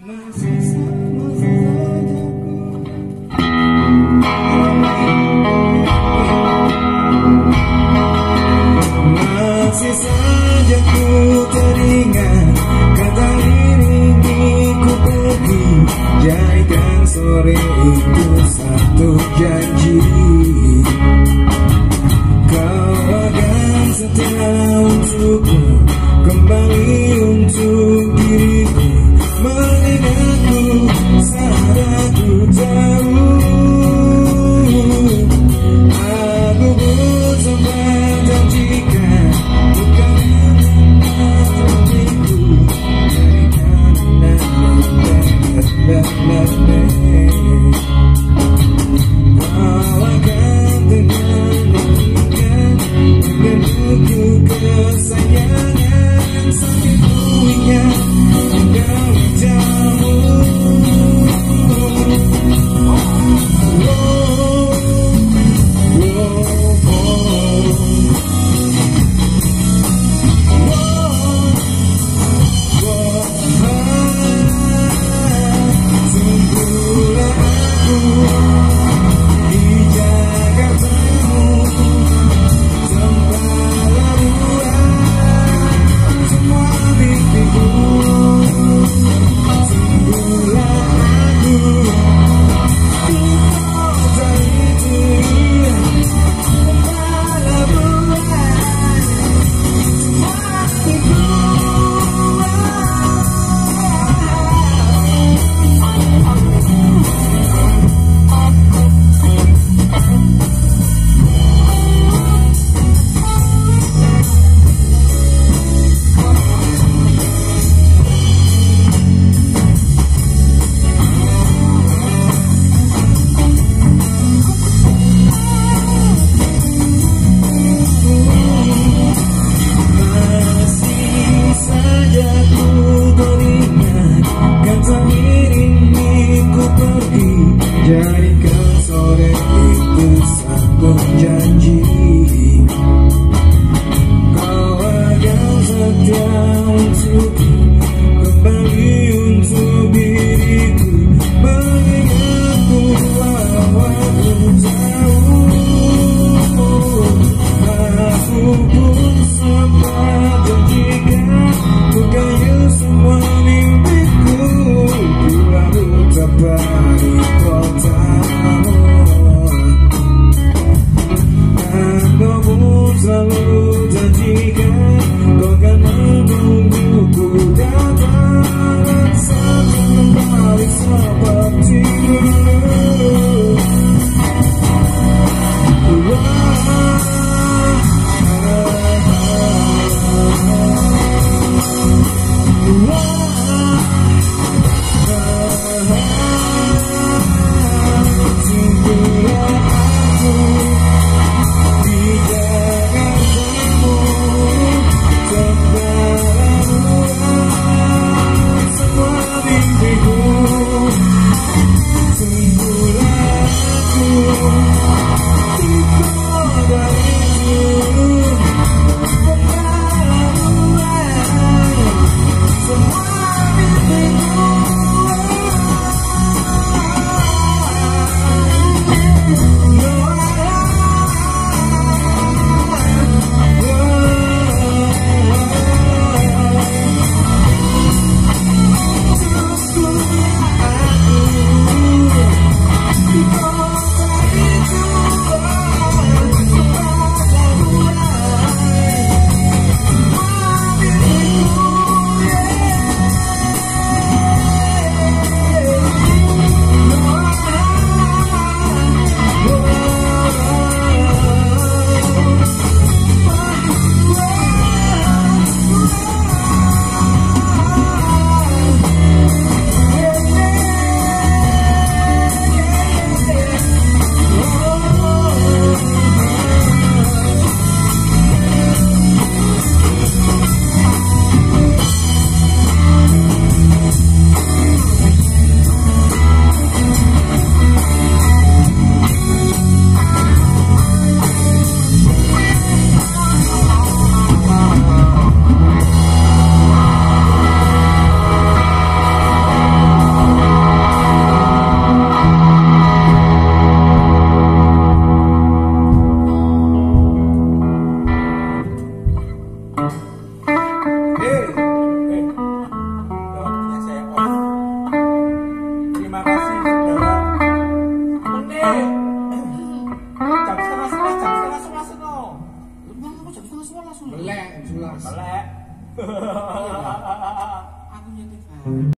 Masih saja ku teringat Kata diriku pergi Jadikan sore itu satu janji. 我不在 Your Melek, jelas. Melek. Aku nyetir.